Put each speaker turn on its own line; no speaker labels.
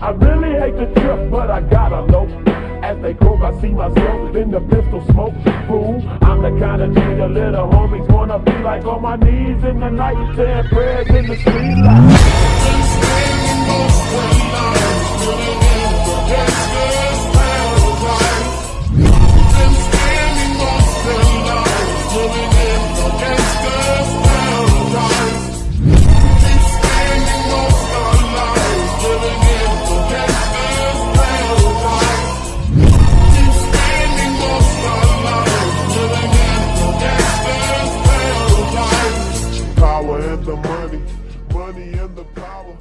I really hate the trip, but I gotta know. As they croak, I see myself in the pistol smoke. Fool, I'm the kind of G the little homies wanna be like on my knees in the night, saying prayers in the street light. and the money, money and the power.